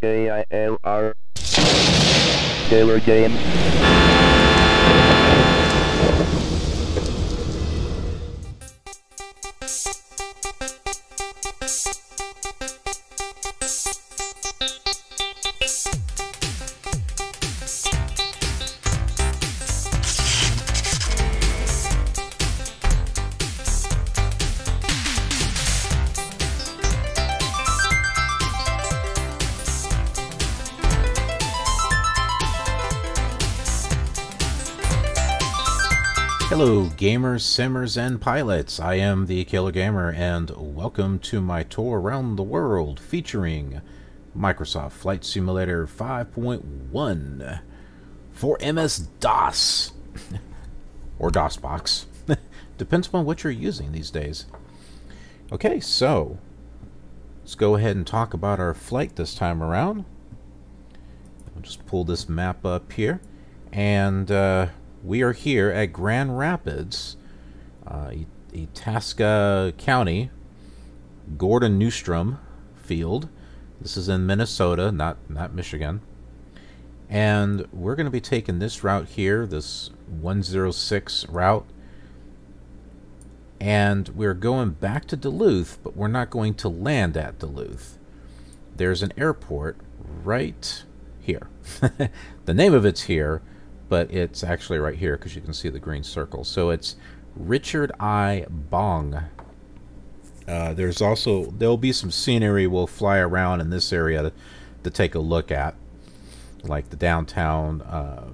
K-I-L-R. Taylor Games. Gamers, simmers, and pilots. I am the Killer Gamer, and welcome to my tour around the world featuring Microsoft Flight Simulator 5.1 for MS-DOS or DOSBox. Depends upon what you're using these days. Okay, so let's go ahead and talk about our flight this time around. I'll just pull this map up here, and uh, we are here at Grand Rapids, uh, Itasca County, Gordon Newstrom Field. This is in Minnesota, not not Michigan. And we're going to be taking this route here, this 106 route. And we're going back to Duluth, but we're not going to land at Duluth. There's an airport right here. the name of it's here, but it's actually right here because you can see the green circle. So it's Richard I. Bong. Uh, there's also, there'll be some scenery we'll fly around in this area to, to take a look at, like the downtown uh,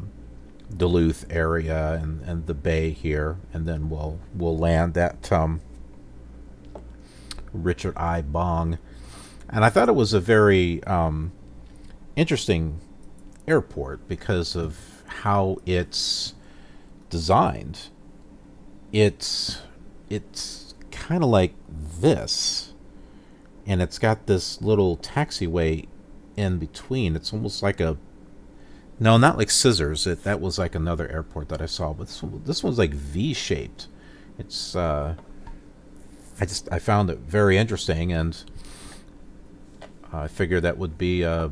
Duluth area and, and the bay here, and then we'll we'll land at um, Richard I. Bong. And I thought it was a very um, interesting airport because of how it's designed. It's it's kind of like this, and it's got this little taxiway in between. It's almost like a no, not like scissors. It that was like another airport that I saw, but this one, this one's like V-shaped. It's uh, I just I found it very interesting, and I figured that would be a,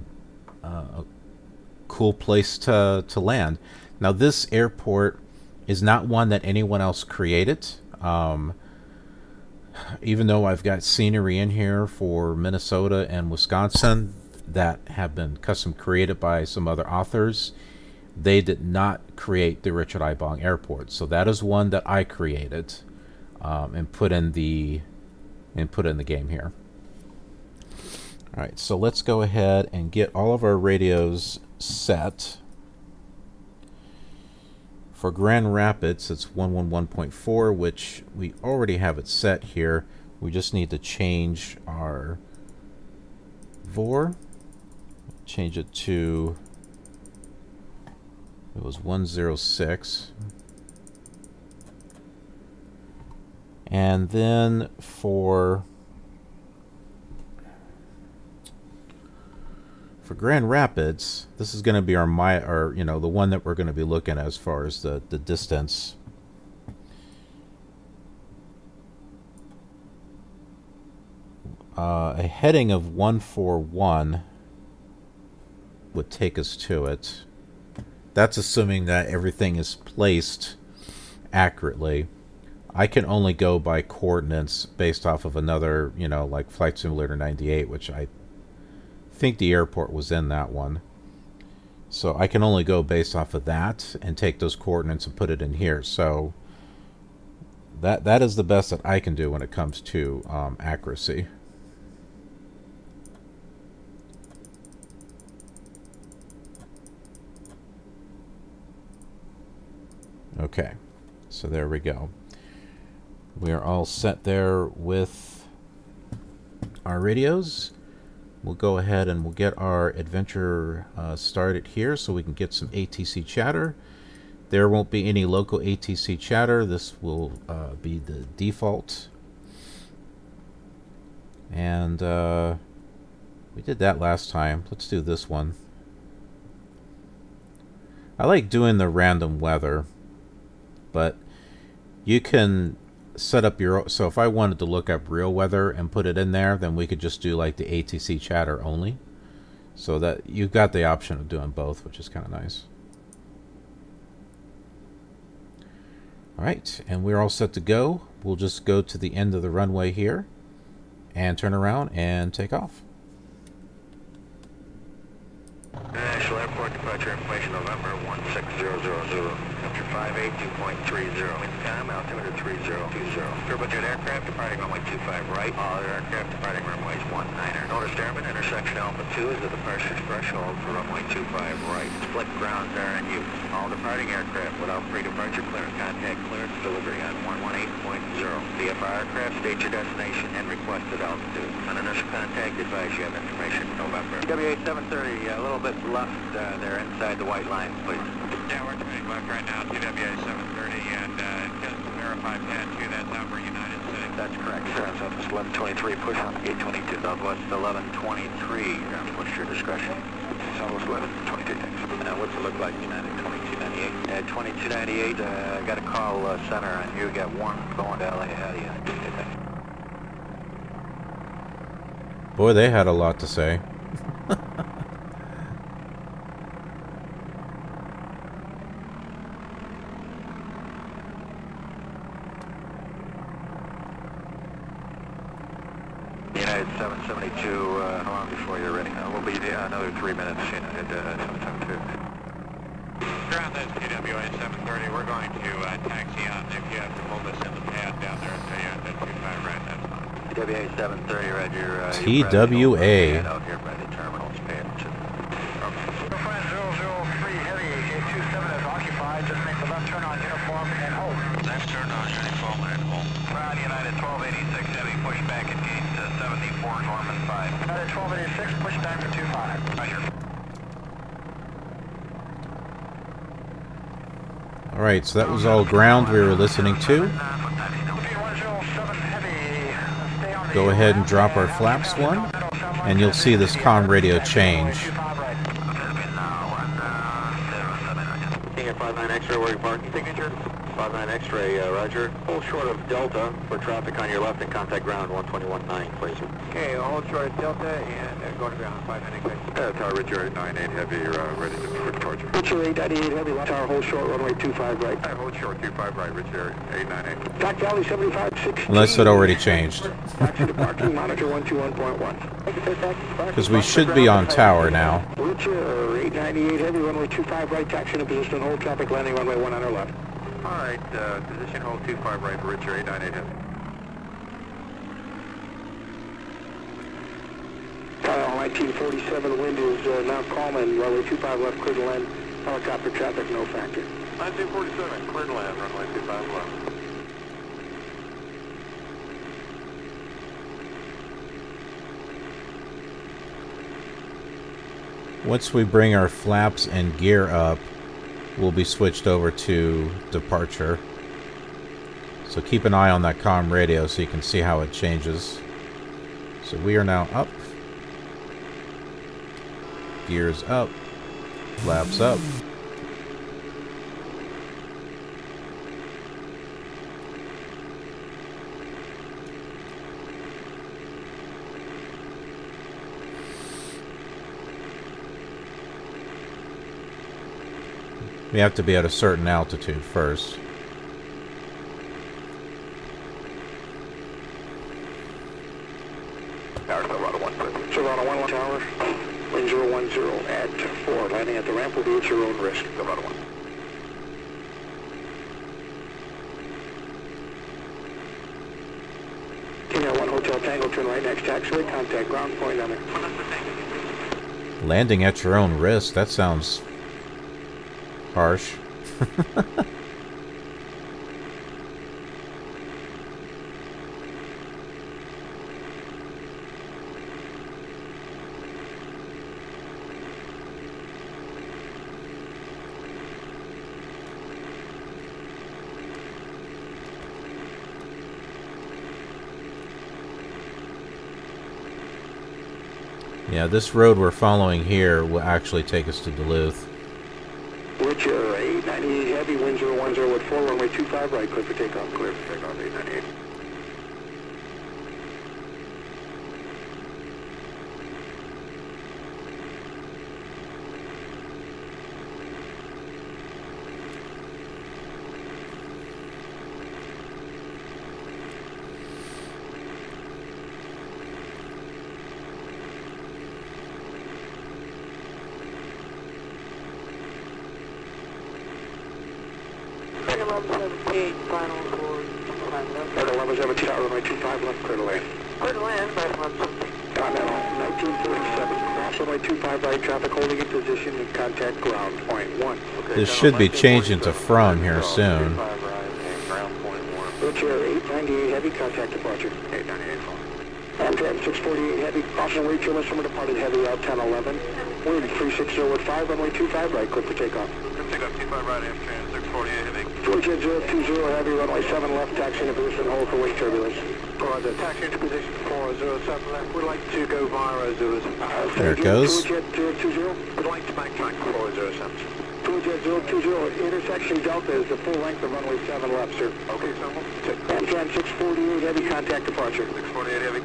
a cool place to, to land. Now, this airport is not one that anyone else created. Um, even though I've got scenery in here for Minnesota and Wisconsin that have been custom created by some other authors, they did not create the Richard I. Bong Airport. So that is one that I created um, and put in the and put in the game here. All right, so let's go ahead and get all of our radios set. For Grand Rapids, it's 111.4, which we already have it set here. We just need to change our VOR. Change it to, it was 106. And then for for Grand Rapids, this is going to be our my or you know the one that we're going to be looking at as far as the the distance. Uh, a heading of 141 would take us to it. That's assuming that everything is placed accurately. I can only go by coordinates based off of another, you know, like Flight Simulator 98, which I think the airport was in that one. So I can only go based off of that and take those coordinates and put it in here. So that that is the best that I can do when it comes to um, accuracy. Okay, so there we go. We are all set there with our radios we'll go ahead and we'll get our adventure uh, started here so we can get some ATC chatter. There won't be any local ATC chatter. This will uh, be the default. And uh, we did that last time. Let's do this one. I like doing the random weather, but you can set up your so if I wanted to look up real weather and put it in there then we could just do like the ATC chatter only So that you've got the option of doing both, which is kind of nice. All right, and we're all set to go. We'll just go to the end of the runway here and turn around and take off. National Airport departure information November 16000. Temperature 582.30. Wind altimeter 3020. Turbojet aircraft departing runway 25 right. All other aircraft departing runways 19er. Notice airman intersection Alpha 2 is the departure threshold for runway 25 right. Split grounds are in use. All departing aircraft without pre-departure clearance contact clearance delivery on 118.0. VFR aircraft state your destination and requested altitude. On initial contact advise you have information November. WA 730 a little bit left uh, there inside the white line please. Yeah, we're coming left right now, TWA 730, and uh, just to verify, pad 2, that's over United City. That's correct, sir. Southwest 1123, push on 822. Southwest 1123, what's your discretion? Southwest 1122, thanks. Uh, what's it look like, United 2298? At 2298, uh, got a call uh, center on you, got one going to LA ahead of you. Boy, they had a lot to say. United 772, uh, how long before you're ready? Uh, we'll be uh, another three minutes, United uh, 772. Ground, that's TWA 730. We're going to uh, taxi on. If you have to hold us in the pad down there, so you're at that 25 right, that's fine. TWA 730, Roger. Uh, TWA. Head out here by the terminals, pay attention. Okay. Friend 003 Heavy, J27 is occupied. Just make the left turn on uniform and hold. Left turn on uniform and hold. Ground United 1286 Heavy, push back at gate to 74 Norman 5. United 1286, push back to 25. Roger. All right, so that was all ground we were listening to. Speed 107 Heavy, stay on the Go ahead and drop our flaps one, and you'll see this comm radio change. 25 right. King at 59 X-ray, where you parking signature? 59 X-ray, uh, roger. Hold short of Delta for traffic on your left and contact ground 121.9, please. Okay, hold short of Delta and uh, go to ground 59 X-ray. Uh, Tower Richard 898 Heavy, you're uh, ready to for departure. Richard 898 Heavy, left tower, hold short, runway 25 right. I hold short 25 right, Richard 898. Dock Valley 7516. Unless it already changed. Taxi parking, monitor 121.1. Because we should be on tower now. Richard 898 Heavy, runway 25 right, taxi to position, hold traffic, landing runway 1 on our left. All right, uh, position hold 25 right for Richard 898 Heavy. 1947, wind is uh, now calm and runway 25 left, clear to land. Helicopter traffic, no factor. 1947, clear to land, runway 25 left. Once we bring our flaps and gear up, we'll be switched over to departure. So keep an eye on that comm radio so you can see how it changes. So we are now up. Gears up. Flaps up. We have to be at a certain altitude first. Tower Silverado 1 Silverado 1 tower, wind 010 at 4. Landing at the ramp will be at your own risk. Silverado 1. Kenya 1 Hotel Tango, turn right next taxiway, contact ground point on it. Landing at your own risk, that sounds harsh. Yeah, this road we're following here will actually take us to Duluth. Which, uh, Richard 898 heavy, wind 010 at 4, runway 25 right, clear for takeoff. Clear for takeoff 898. 1117, final for 25 left. Delta 1117, runway 25 left, clear to land. Clear to land, final 1117. Continental 1947, cross runway 25 right, traffic holding in position and contact ground, point one. This should be changing to from here soon. Wheelchair 898 heavy, contact departure. 898 Amtrak 648 heavy, caution wait till from departed heavy route 1011. Wind 36015, runway 25 right, clear for takeoff. Take up 25 right, Amtrak 648 heavy. Georgia 020 heavy, runway 7 left, taxi into position, hold for wing turbulence. Roger, taxi into position 407 left, would like to go via 007. Uh, There it goes. Georgia 020. Would like to backtrack 407. Georgia 020, intersection Delta is the full length of runway 7 left, sir. Okay, so Amtrak 648 heavy, contact departure. 648 heavy.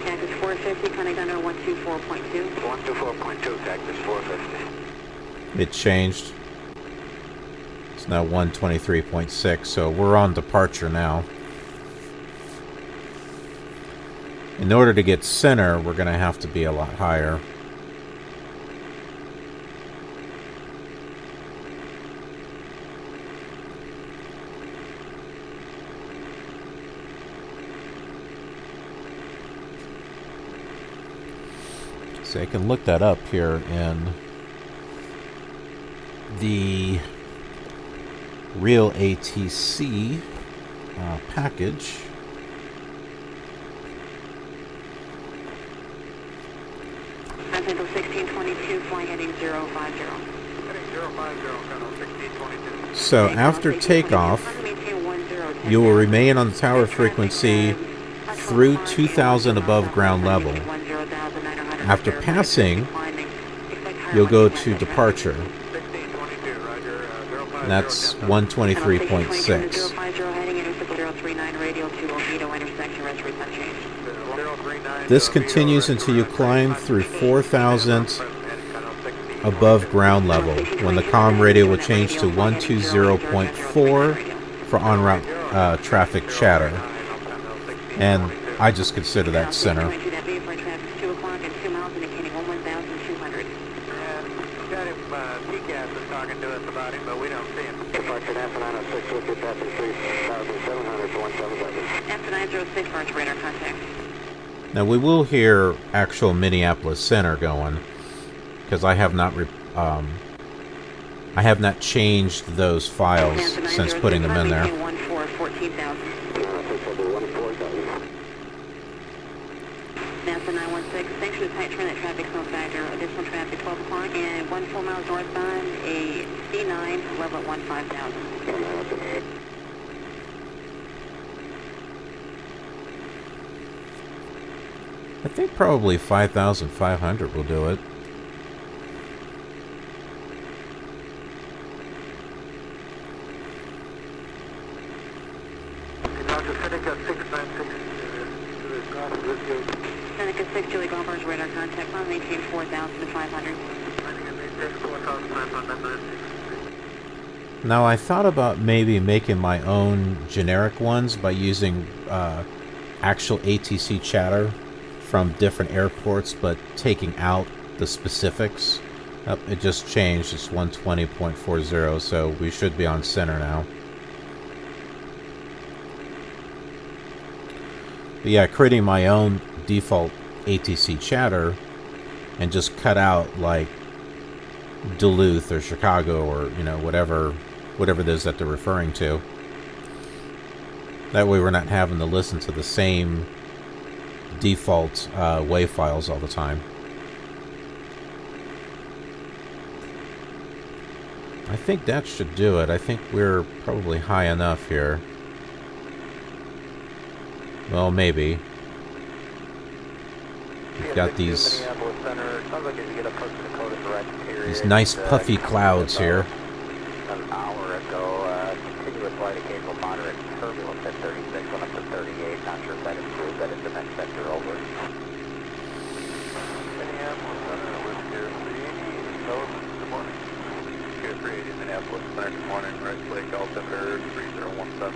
Cactus 450, connect under 124.2. 124.2, Cactus 450. It changed. It's now 123.6, so we're on departure now. In order to get center, we're going to have to be a lot higher. So I can look that up here in the real ATC uh, package. Continental 1622, flying heading 050. Heading 050, Colonel 1622. So after takeoff, you will remain on the tower frequency through 2000 above ground level. After passing, you'll go to departure. Unchanged. 039, This continues until you climb through 4,000 above ground level, when the comm radio will change to 120.4 for en route uh, traffic chatter. And I just consider that center. That vehicle traffic 2 o'clock and 2 miles indicating 1,200. Got him, uh, TCAS is talking to us about him, but we don't see him. Departure NASA 906, look at passing 3,700 to 177. After 906, Arch radar contact. Now we will hear actual Minneapolis Center going, because I have not re- um, I have not changed those files since 906, putting them in there. Maintain 14, 14,000. NASA 916, thanks for the tight turn, that traffic's no factor. Additional traffic 12 o'clock and 14 miles northbound, a C9, level at 15,000. I think probably 5,500 will do it. Roger, Seneca 696 to the south of this gate. Seneca 6, Julie Golfers, radar contact, on maintain 4,500. Landing at maintain 4,596. Now I thought about maybe making my own generic ones by using uh, actual ATC chatter from different airports, but taking out the specifics. Uh, it just changed. It's 120.40, so we should be on center now. But yeah, creating my own default ATC chatter and just cut out like Duluth or Chicago or you know whatever whatever it is that they're referring to. That way we're not having to listen to the same default uh, WAV files all the time. I think that should do it. I think we're probably high enough here. Well, maybe. We've got these these nice puffy clouds here. An hour ago, uh, continue with light occasional moderate turbulence at 36, one up to 38. Not sure if that improved. That is the next sector over. Minneapolis Center, Whiskey 380. South, good morning. Whiskey 380, Minneapolis Center, good morning. Rice Lake, altimeter 3017.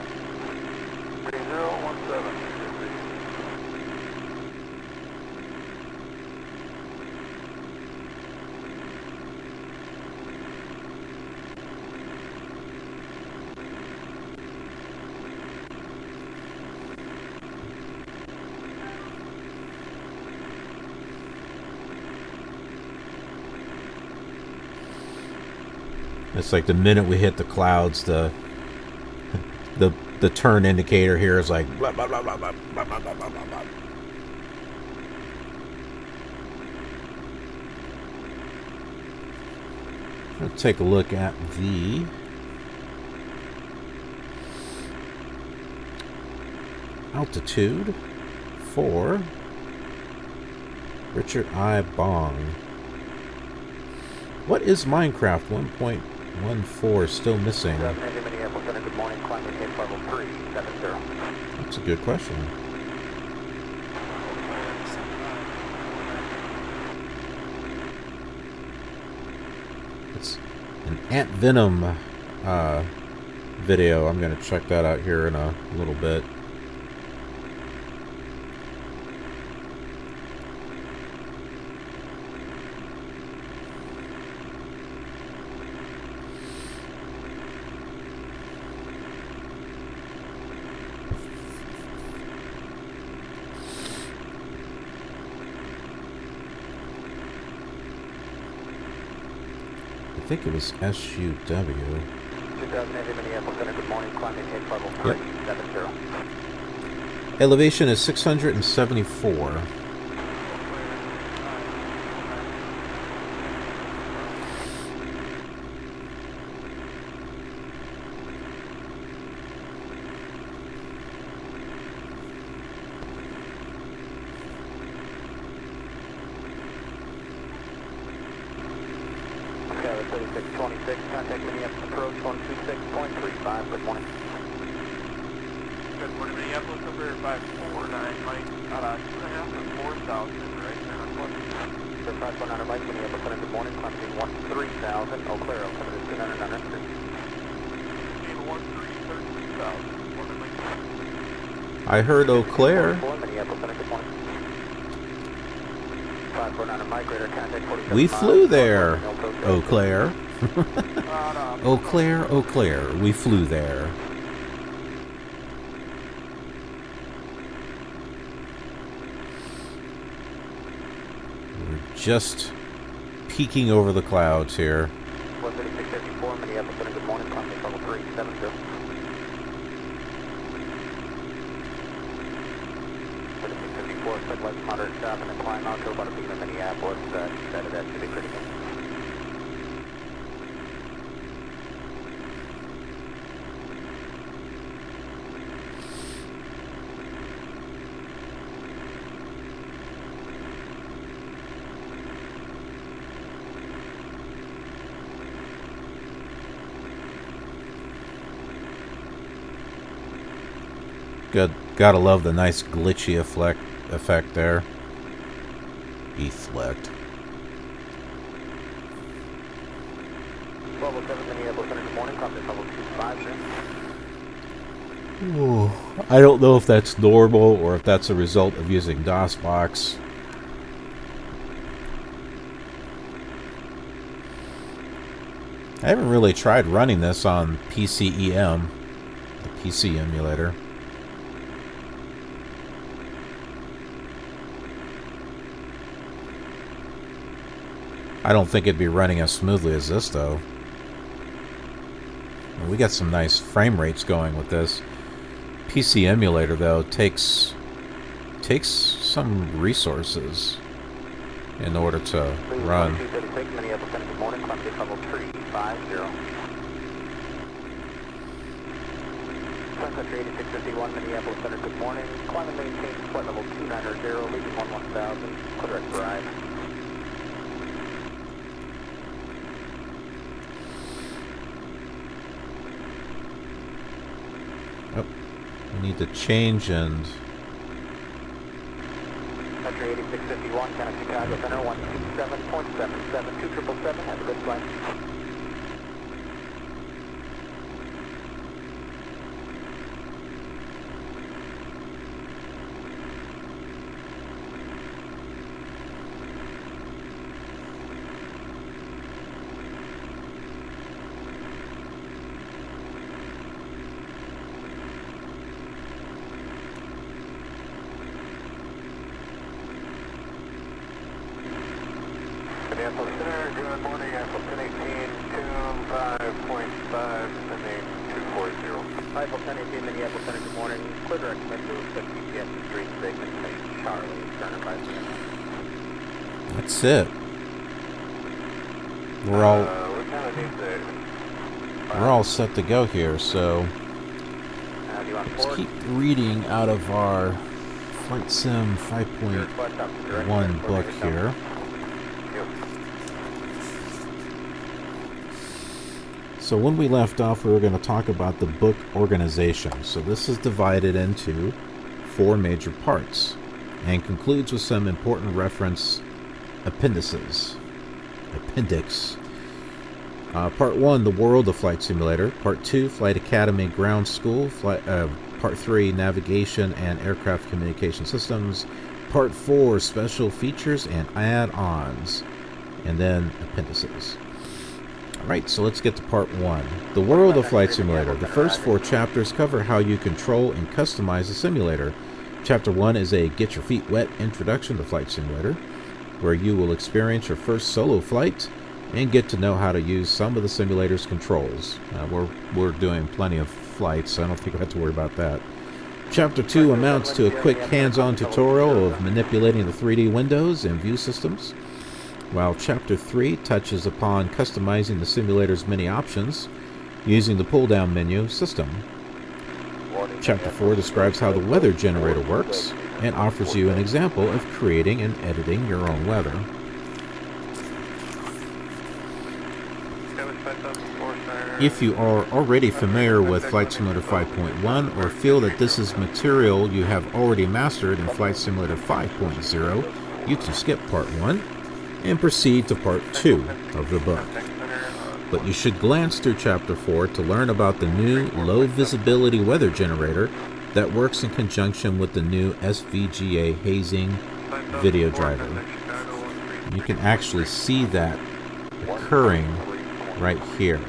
3017. It's like the minute we hit the clouds, the the the turn indicator here is like blah blah blah blah blah blah blah blah blah blah. Let's take a look at the altitude for Richard I. Bong. What is Minecraft 1.14 still missing? Minneapolis Center, good morning. Climate change level 370. That's a good question. It's an AntVenom uh, video. I'm going to check that out here in a little bit. I it was SUW. 2008 Minneapolis Center, good morning. Climate change level Yep. Elevation is 674. Contact Minneapolis approach 126.35. Good morning. Good morning, Minneapolis. I'm verified 49 2.5 and 4,000 right now. Minneapolis. Good morning. 13,000. Eau Claire, 200 on entry. 13,000. I heard Eau Claire. We flew there, Eau Claire. Eau Claire. Eau Claire. We flew there. We're just peeking over the clouds here. 13654, Minneapolis Center, good morning. Climate change level 370. 3654, expect light to moderate stop and then climb out to about a beam in Minneapolis. Uh, that, that should be pretty good. Good. Gotta love the nice glitchy effect effect there. Efflect. 1207 Minneapolis Center, good morning. Climate change level 250. Ooh, I don't know if that's normal or if that's a result of using DOSBox. I haven't really tried running this on PCEM, the PC emulator. I don't think it'd be running as smoothly as this, though. We got some nice frame rates going with this. PC emulator, though, takes takes some resources in order to run. 236 Minneapolis Center, good morning. Level 350. Sunset 8651 Minneapolis Center, good morning. Climate maintain flight level 290, leaving 11000. Clear direct drive. Need to change and Country 8651, kind Chicago Center, 127.77, 2777, have a good flight. Minneapolis Center, good morning, Appleton 18, tune 5.5, sending 240. Appleton 18, Minneapolis Center, good morning, clear direct commit to 50 GPS street segment, St. Charlie, Turner 5 that's it. We're all Uh, we kind of need the, we're all set to go here, so let's keep reading out of our Flight Sim 5.1 book here. So when we left off, we were going to talk about the book organization. So this is divided into four major parts and concludes with some important reference appendices. Appendix. Uh, part 1, The World of Flight Simulator. Part 2, Flight Academy Ground School. Flight, uh, part 3, Navigation and Aircraft Communication Systems. Part 4, Special Features and Add-ons. And then appendices. Alright, so let's get to part 1. The World of Flight Simulator. The first four chapters cover how you control and customize the simulator. Chapter 1 is a get your feet wet introduction to Flight Simulator, where you will experience your first solo flight and get to know how to use some of the simulator's controls. Uh, we're, we're doing plenty of flights, so I don't think we have to worry about that. Chapter 2 amounts to a quick hands-on tutorial of manipulating the 3D windows and view systems, while Chapter 3 touches upon customizing the simulator's many options using the pull-down menu system. Chapter 4 describes how the weather generator works and offers you an example of creating and editing your own weather. If you are already familiar with Flight Simulator 5.1 or feel that this is material you have already mastered in Flight Simulator 5.0, you can skip Part 1 and proceed to Part 2 of the book. But you should glance through Chapter 4 to learn about the new low visibility weather generator that works in conjunction with the new SVGA hazing video driver. You can actually see that occurring right here.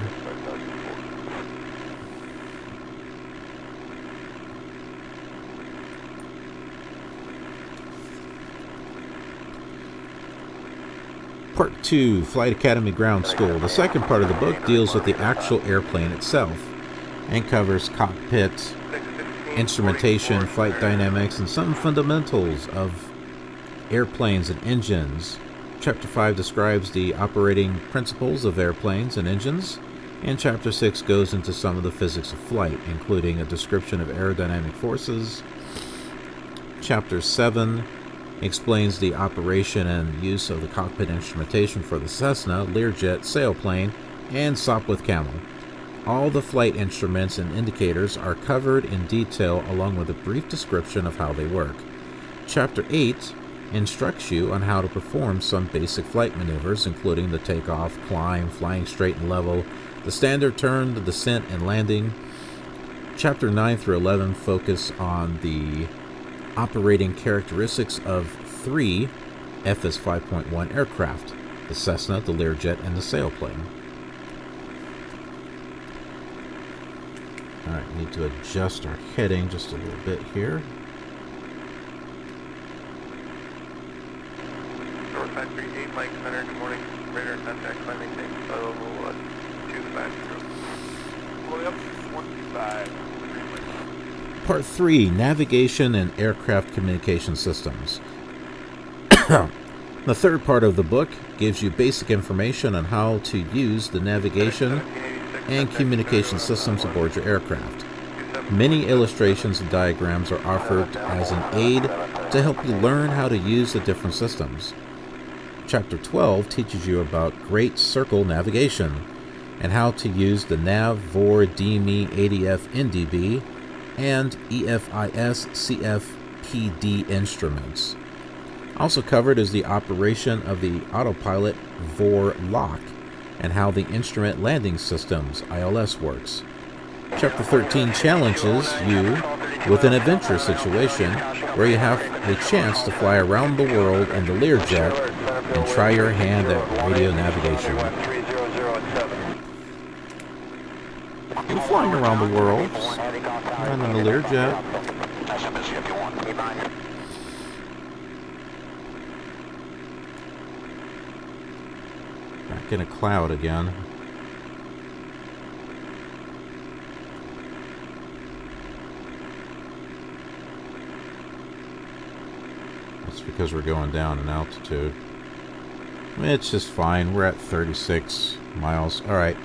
Part 2 Flight Academy Ground School. The second part of the book deals with the actual airplane itself and covers cockpit, instrumentation, flight dynamics, and some fundamentals of airplanes and engines. Chapter 5 describes the operating principles of airplanes and engines, and Chapter 6 goes into some of the physics of flight, including a description of aerodynamic forces. Chapter 7 explains the operation and use of the cockpit instrumentation for the Cessna, Learjet, sailplane, and Sopwith Camel. All the flight instruments and indicators are covered in detail along with a brief description of how they work. Chapter 8 instructs you on how to perform some basic flight maneuvers, including the takeoff, climb, flying straight and level, the standard turn, the descent and landing. Chapter 9 through 11 focus on the operating characteristics of three FS 5.1 aircraft the Cessna, the Learjet, and the sailplane. Alright, need to adjust our heading just a little bit here. North Factory 8, Mike Center, good morning. Radar contact climbing tank level uh, 250. Fully up, one five, three, Part 3 Navigation and Aircraft Communication Systems. the third part of the book gives you basic information on how to use the navigation and communication systems aboard your aircraft. Many illustrations and diagrams are offered as an aid to help you learn how to use the different systems. Chapter 12 teaches you about Great Circle Navigation and how to use the Nav, VOR, DME, ADF, NDB, and EFIS CFPD instruments. Also covered is the operation of the autopilot VOR lock and how the instrument landing systems ILS works. Chapter 13 challenges you with an adventure situation where you have a chance to fly around the world in the Learjet and try your hand at radio navigation. You're flying around the world and in the Learjet. Back in a cloud again. That's because we're going down in altitude. It's just fine. We're at 36 miles. Alright.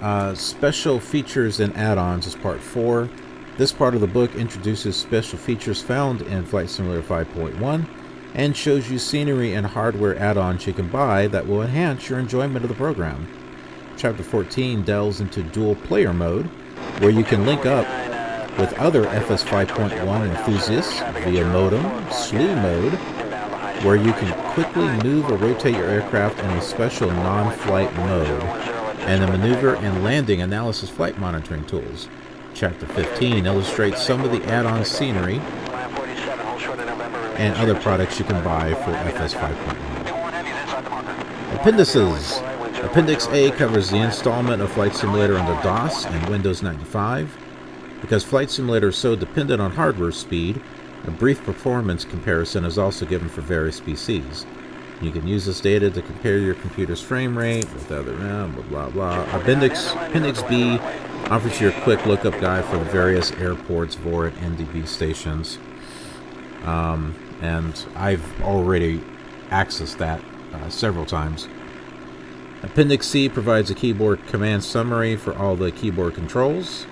Uh, special features and add-ons is part 4. This part of the book introduces special features found in Flight Simulator 5.1 and shows you scenery and hardware add-ons you can buy that will enhance your enjoyment of the program. Chapter 14 delves into dual player mode, where you can link up with other FS 5.1 enthusiasts via modem, slew mode, where you can quickly move or rotate your aircraft in a special non-flight mode, and the maneuver and landing analysis flight monitoring tools. Chapter 15 illustrates some of the add-on scenery and other products you can buy for FS 5.1. Appendices. Appendix A covers the installment of Flight Simulator under DOS and Windows 95. Because Flight Simulator is so dependent on hardware speed, a brief performance comparison is also given for various PCs. You can use this data to compare your computer's frame rate with other uh, blah blah blah. Appendix Appendix B offers you a quick lookup guide for the various airports, VOR, and NDB stations. Um, and I've already accessed that uh, several times. Appendix C provides a keyboard command summary for all the keyboard controls,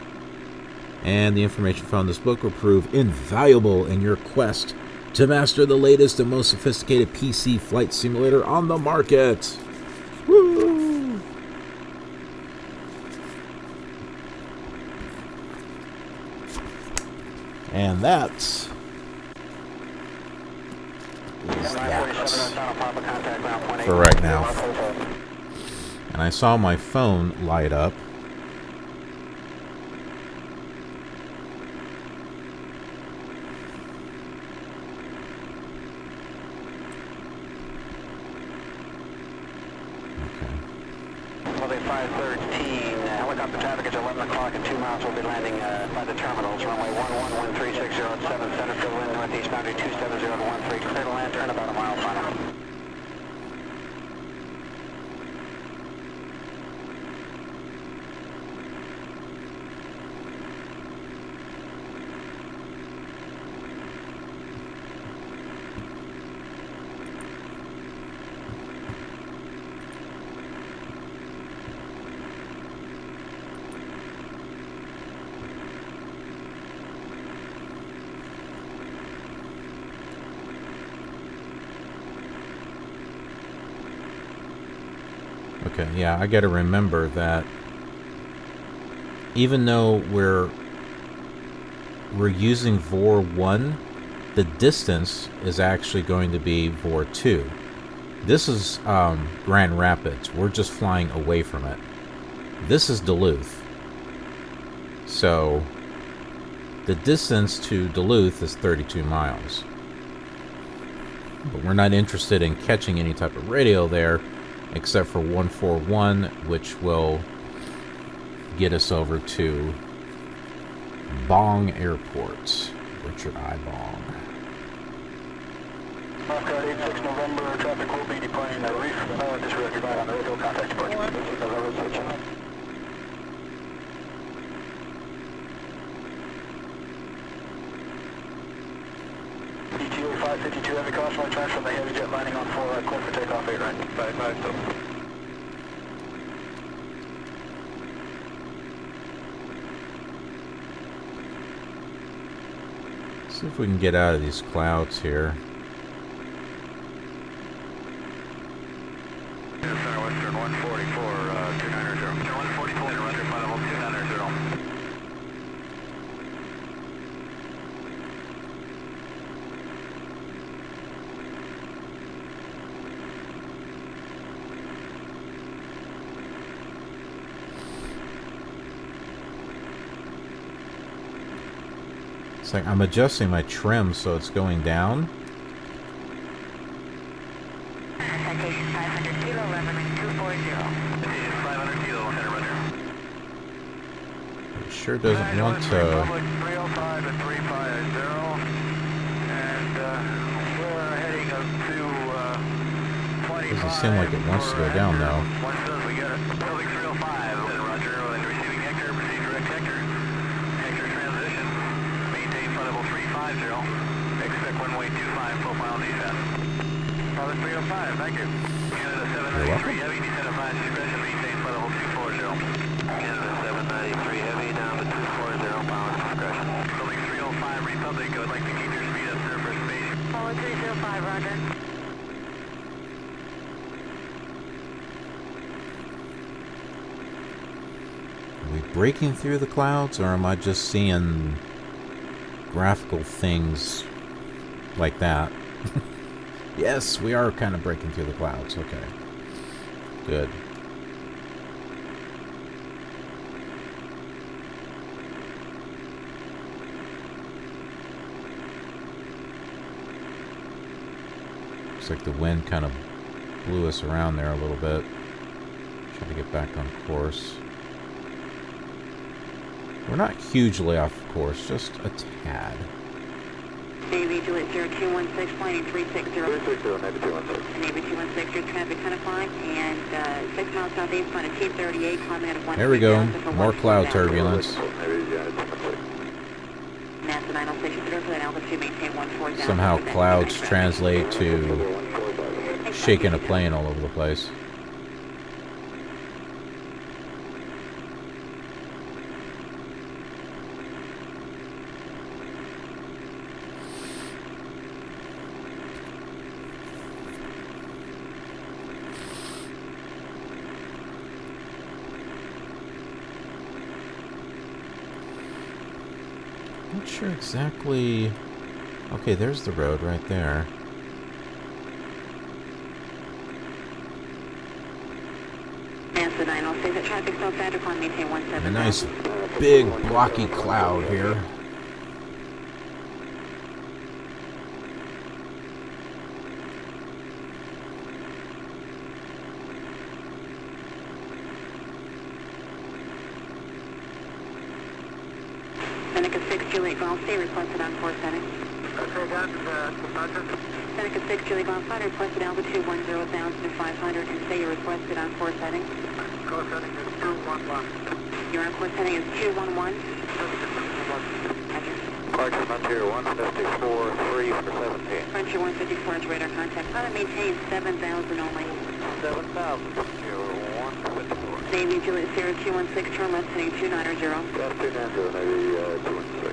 and the information found in this book will prove invaluable in your quest to master the latest and most sophisticated PC flight simulator on the market. Woo! And that's that for right now. And I saw my phone light up. Okay. Moving 513, uh, helicopter traffic is 11 o'clock and 2 miles will be landing uh, by the terminals. Runway 111360 at 7 center, fill in northeast boundary 270 to 13. Clear to land, turn about a mile final. Okay, yeah, I gotta remember that even though we're we're using VOR 1, the distance is actually going to be VOR 2. This is um, Grand Rapids. We're just flying away from it. This is Duluth. So the distance to Duluth is 32 miles. But we're not interested in catching any type of radio there except for 141, which will get us over to Bong Airport. Richard I. Bong. Oscar 86 November, traffic will be departing the reef. Uh, disregard your on the radio contact departure. ETA 552 heavy caution, return from the heavy jet landing on 4 uh, right, clear for takeoff 8 right. 55 still. See if we can get out of these clouds here. Southwestern 144, uh, 290. 144, Roger, final 290. It's like I'm adjusting my trim so it's going down. Citation 500 kilo, level 240. 500 kilo, center runner. It sure doesn't want to. Republic 305 to 350, and uh, we're heading up to uh, 25. Doesn't seem like it wants to go down though. Once does, we got it. Republic 305, center roger, and receiving Hector, proceed direct Hector. Hector transition, maintain flight level 350. Expect runway 25, profile descent. Republic 305, thank you. Canada You're 793. Heavy, descent at 5 discretion, maintain flight level 240. Canada 793 Heavy, down to 240, bound discretion. Oh Republic 305 Republic, I would like to keep your speed up there for space. Apollo 305, roger. Are we breaking through the clouds, or am I just seeing graphical things like that? yes, we are kind of breaking through the clouds. Okay. Good. Looks like the wind kind of blew us around there a little bit. Trying to get back on course. We're not hugely off course, just a tad. Navy Juliet 0216, flying 360. 360, Navy 216. Navy 216, your traffic 10 o'clock, and uh, 6 miles southeast, flying a T-38, climbing at a 1 There we go. More cloud turbulence. Navy 216. NASA 906, zero for that altitude, maintain 14,000. Somehow clouds translate to 145. shaking a plane all over the place. Not sure exactly. Okay, there's the road right there. NASA 906, the traffic still factor, climb, maintain 17. A nice big blocky cloud here. Seneca 6, Juliet Golf, stay requested on course setting. Okay, got uh, Sergeant. Seneca 6, Juliet Golf, flight requested altitude 10,000 to 500, and stay requested on course setting. Course setting is 211. Your on course setting is 211. Roger. Departure Frontier 154, 3 for 17. Frontier 154 is radar contact. Pilot maintains 7,000 only. 7,000, Frontier 154. Navy Juliet Sierra 216, turn left heading 290. Got 290, Navy uh, 216.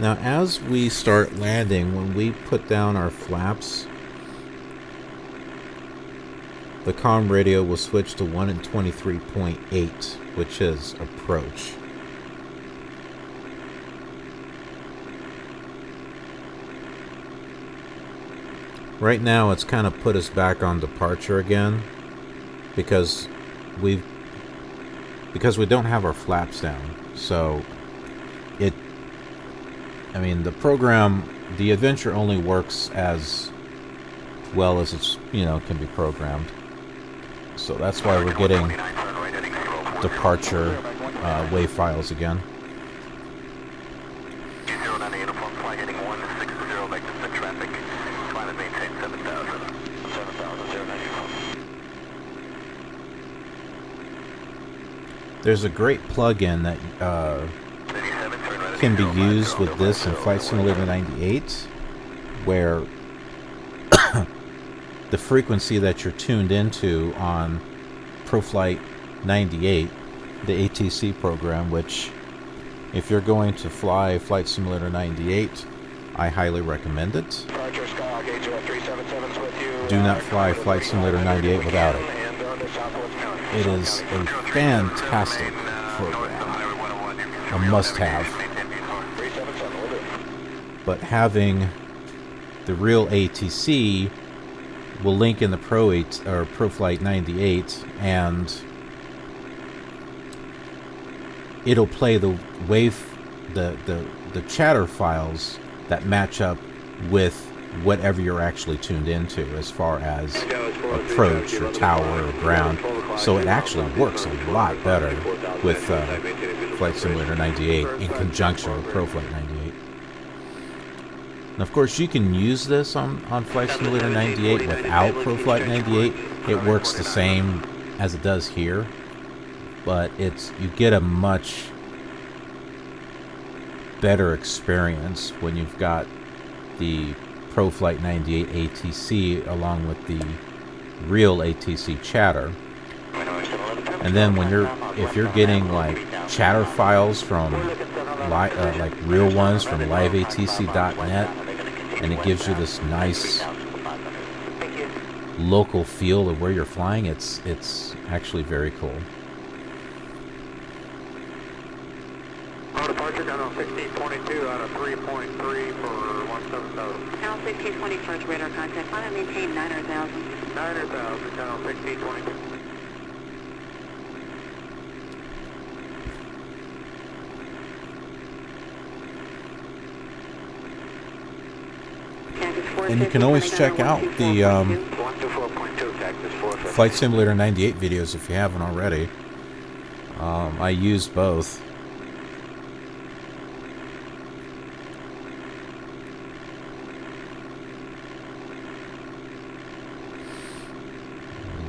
Now, as we start landing, when we put down our flaps, the comm radio will switch to 1 and 23.8, which is approach. Right now, it's kind of put us back on departure again because we've because we don't have our flaps down. So it I mean, the program, the adventure only works as well as it's, you know, can be programmed. So that's why we're getting departure uh, wave files again. 209 uniform flight heading 160 back to set traffic. Climate maintain 7,000. 7,000, 09 uniform. There's a great plug-in that uh, 87, turn right at can be used with this in Flight Simulator 98, where the frequency that you're tuned into on ProFlight 98, the ATC program, which if you're going to fly Flight Simulator 98, I highly recommend it. Departure Skyhawk 80377's with you. Do not fly Flight Simulator 98 without it. And uh, on to Southwest County. It is a fantastic program. of Highway 101, you're a must-have. But having the real ATC will link in the Pro 8 or ProFlight 98 and it'll play the wave the, the the chatter files that match up with whatever you're actually tuned into as far as approach or tower or ground. So it actually works a lot better with uh, Flight Simulator 98 in conjunction with ProFlight 98 and of course you can use this on, on Flight Simulator 98 without ProFlight 98 it works the same as it does here but it's you get a much better experience when you've got the ProFlight 98 ATC along with the real ATC chatter. And then when you're if you're getting like chatter files from li- uh, like real ones from liveatc.net and it gives you this nice local feel of where you're flying, it's it's actually very cool. Auto departure down on 1622 out of 3.3 for 17000. Channel 1620 first radar contact. Climb and maintain 900,000. 900,000, channel 1622. And you can always check out the um, 124.2, Cactus 450. Flight Simulator 98 videos if you haven't already. Um, I use both.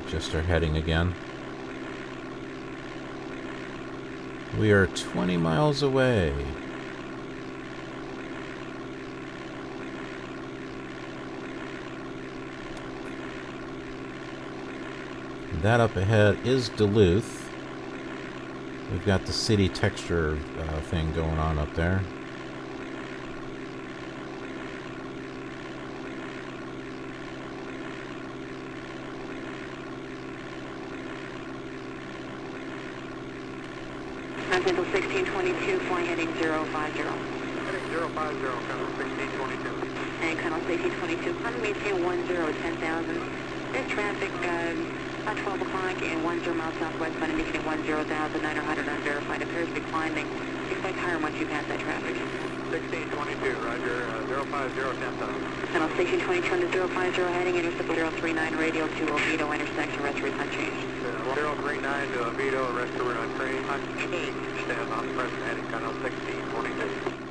Just our heading again. We are 20 miles away. That up ahead is Duluth. We've got the city texture uh, thing going on up there. Continental 1622, flying heading 050. Heading 050, channel 1622. And Colonel 1622, climb and maintain 1010,000. There's traffic um, about 12 o'clock and 10 miles southwest, but indicating 10,900 unverified. Appears to be climbing. Expect higher once you pass that traffic. 1622, roger, uh, 050, 10,000. Colonel 1622 on the 050 heading, intercept 039 radio to Oviedo intersection, rest route unchanged. Uh, 039 to Oviedo, rest train, unchanged, stand on present heading, channel 1622.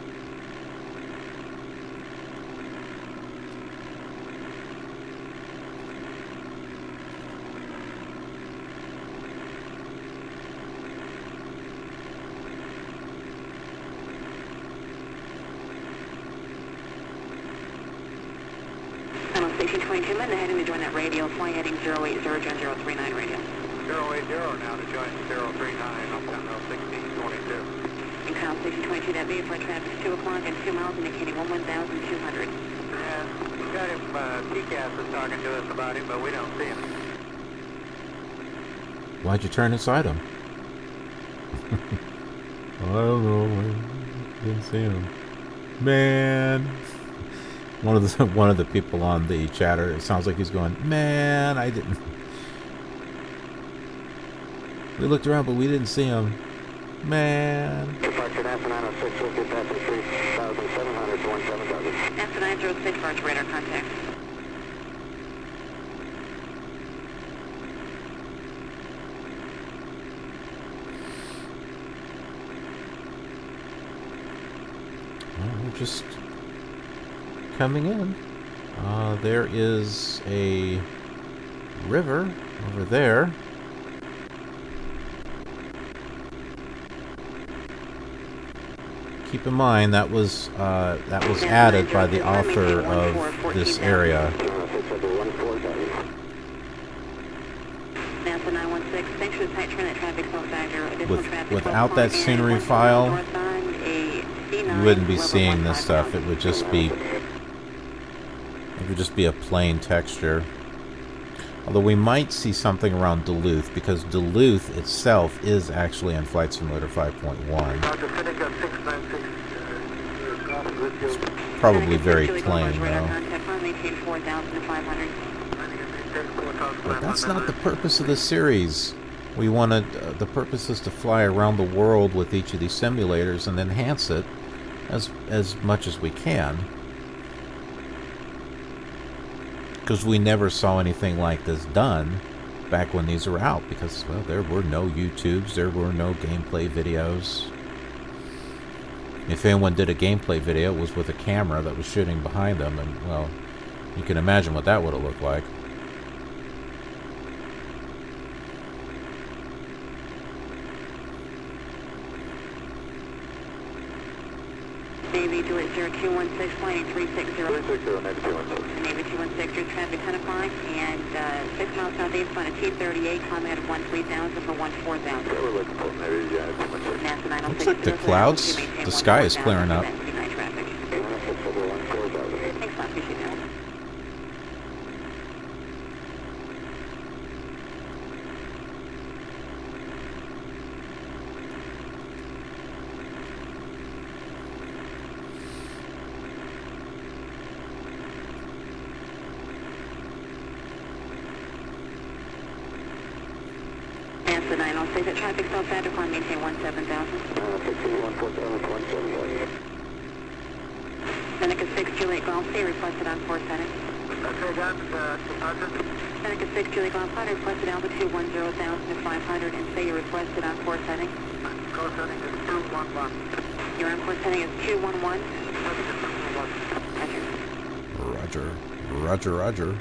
Colonel 1622, men heading to join that radio, flying heading 080, join 039 radio. 080 now to join 039 up channel 1622. And Colonel 1622, that bay flight traffic is 2 o'clock and 2 miles, indicating 11,200. And we got him, uh, TCAS is talking to us about him, but we don't see him. Why'd you turn inside him? I don't know. I didn't see him. Man. One of the one of the people on the chatter, it sounds like he's going, Man, I didn't We looked around but we didn't see him. Man. Departure NASA 906, we'll get passing 3,700 to 17,000. NASA 906 for arch radar contact. Well, we're just coming in. Uh, there is a river over there. Keep in mind that was uh, that was added by the author of this area. NASA 916, thanks for the tight turn that traffic flow factor. Additional With- without that scenery file, northbound, a C9 You wouldn't be seeing this stuff. It would just be it would just be a plain texture. Although we might see something around Duluth because Duluth itself is actually in Flight Simulator 5.1. Dr. Finnick got 696, uh, crossing with you. Probably very plain though. contact, climb maintain 4,500. But that's not the purpose of the series. We wanted uh, the purpose is to fly around the world with each of these simulators and enhance it as as much as we can. Because we never saw anything like this done back when these were out. Because well, there were no YouTubes, there were no gameplay videos. If anyone did a gameplay video, it was with a camera that was shooting behind them, and well, you can imagine what that would have looked like. 216 Navy 216. Navy 216, your traffic 10 o'clock, and uh, 6 miles southeast on a T-38, climb out of 13000 for 14000. Yeah, we're looking for Navy uh, 216. Looks like the clouds, the sky is clearing up. 10,500 requested on course heading. Course heading is 211. Your on course heading is 211. Roger. Roger. Roger, roger.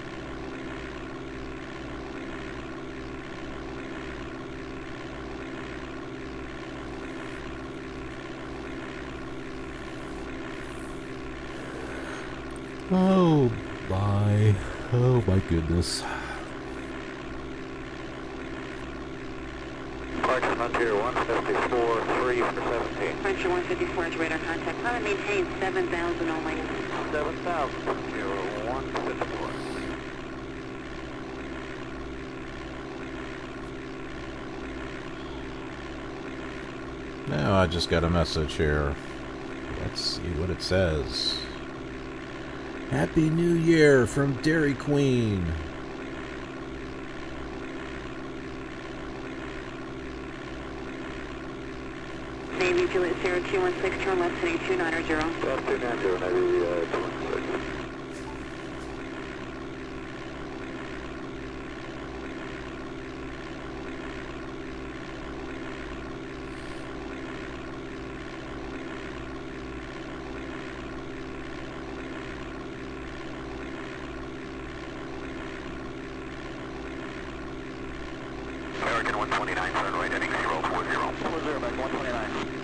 Oh, my. Oh, my goodness. Departure Frontier 154, 3 for 17. Frontier 154 is radar contact. Pilot maintain 7,000 only. 7,000. 154. Now I just got a message here. Let's see what it says. Happy New Year from Dairy Queen. Navy Juliet 0216, turn left heading 290. South 290, Navy uh, 216. American 129, turn right heading 040. 40 back 129.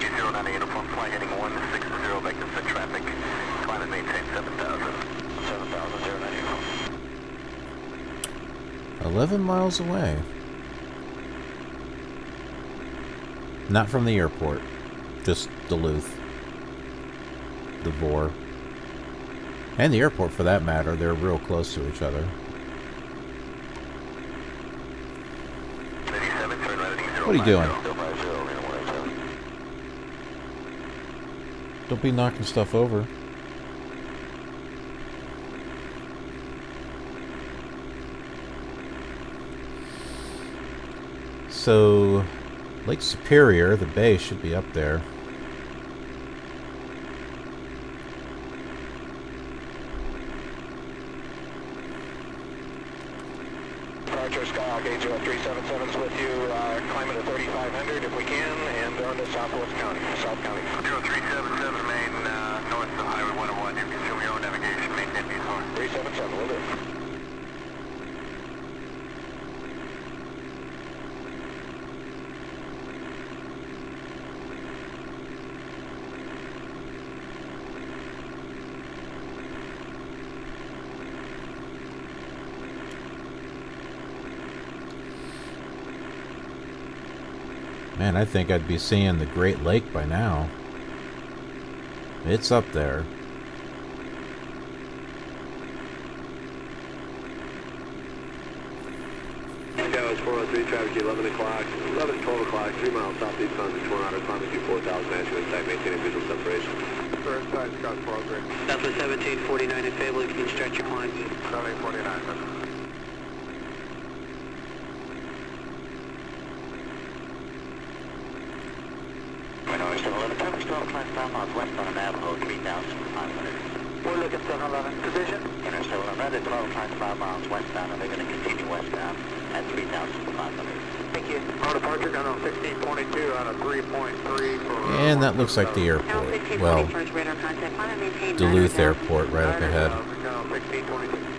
U09 uniform flight heading 160, vector set traffic. Climb and maintain 7,000. 7,000, 09 uniform. 11 miles away. Not from the airport, just Duluth. Devore. And the airport for that matter, they're real close to each other. 87, turn right heading 050. What are you doing? 050, Reno 187. Don't be knocking stuff over. So, Lake Superior, the bay should be up there. Departure Skyhawk 80377 is with you, uh, climbing to 3500 if we can, and on to Southwest County, South County. 0377, main, uh, north of Highway 101, you can assume your own navigation, maintain V4. 377, will do. Man, I think I'd be seeing the Great Lake by now. It's up there. Echo is 403, traffic 11 o'clock, 11, 12 o'clock, 3 miles southeast on the Toronto, climbing to 4,000 management site, maintaining visual separation. First side, Scott Progress. Southwest 1749 in Fable, can you stretch your climb? 749. Minori 711, traffic still climb 5 miles westbound on Navajo, 3,500. We're looking 711. Position? Minori 711, right at 12 climbs 5 miles westbound, and they're going to continue westbound at 3,500. Thank you. Our departure down on 1622 on a 3.3 for... And that looks like the airport. Well, first radar contact. Climb and maintain Duluth Airport right up ahead. Down on 1622.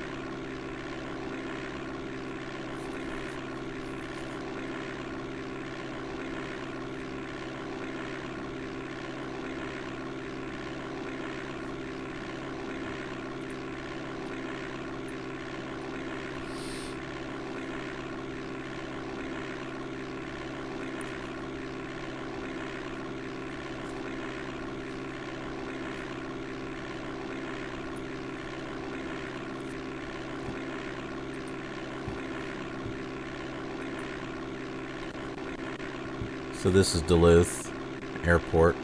So this is Duluth Airport.